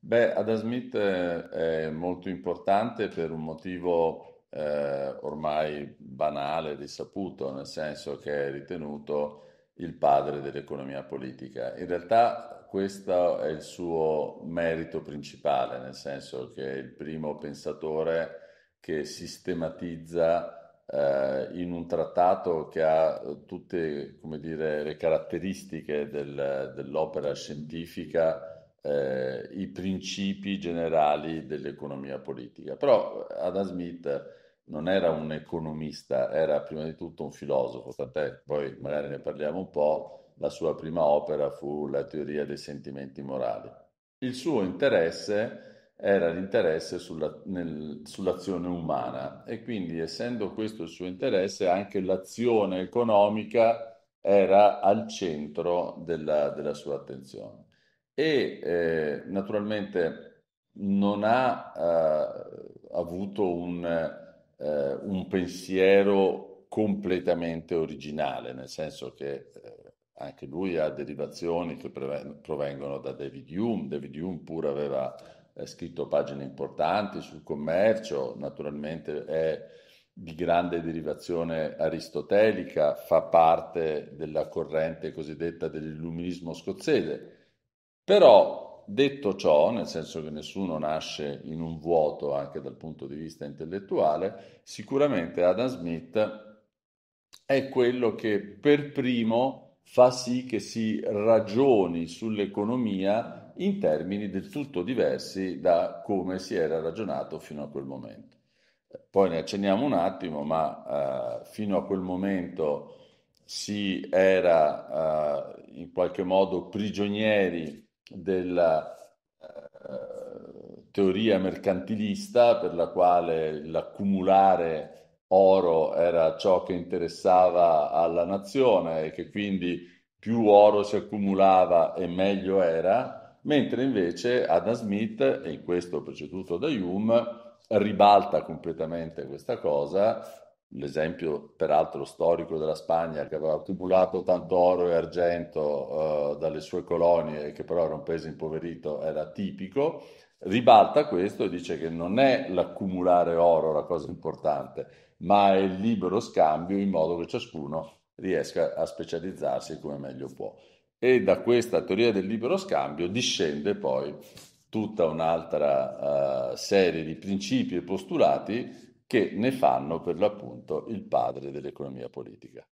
Beh, Adam Smith è molto importante per un motivo eh, ormai banale, risaputo, nel senso che è ritenuto il padre dell'economia politica. In realtà questo è il suo merito principale, nel senso che è il primo pensatore che sistematizza eh, in un trattato che ha tutte, dire, le caratteristiche del- dell'opera scientifica eh, i principi generali dell'economia politica. Però Adam Smith non era un economista, era prima di tutto un filosofo, tant'è, poi magari ne parliamo un po', la sua prima opera fu la teoria dei sentimenti morali. Il suo interesse era l'interesse sulla- nel- sull'azione umana e quindi essendo questo il suo interesse, anche l'azione economica era al centro della della sua attenzione e eh, naturalmente non ha eh, avuto un, eh, un pensiero completamente originale, nel senso che eh, anche lui ha derivazioni che provengono da David Hume. David Hume pure aveva eh, scritto pagine importanti sul commercio, naturalmente è di grande derivazione aristotelica, fa parte della corrente cosiddetta dell'illuminismo scozzese però, detto ciò, nel senso che nessuno nasce in un vuoto anche dal punto di vista intellettuale, sicuramente Adam Smith è quello che per primo fa sì che si ragioni sull'economia in termini del tutto diversi da come si era ragionato fino a quel momento. Poi ne accenniamo un attimo, ma eh, fino a quel momento si era eh, in qualche modo prigionieri della eh, teoria mercantilista per la quale l'accumulare oro era ciò che interessava alla nazione e che quindi più oro si accumulava e meglio era, mentre invece Adam Smith, e in questo preceduto da Hume, ribalta completamente questa cosa L'esempio, peraltro, storico della Spagna che aveva accumulato tanto oro e argento eh, dalle sue colonie e che però era un paese impoverito, era tipico. Ribalta questo e dice che non è l'accumulare oro la cosa importante, ma è il libero scambio in modo che ciascuno riesca a specializzarsi come meglio può. E da questa teoria del libero scambio discende poi tutta un'altra uh, serie di principi e postulati che ne fanno per l'appunto il padre dell'economia politica.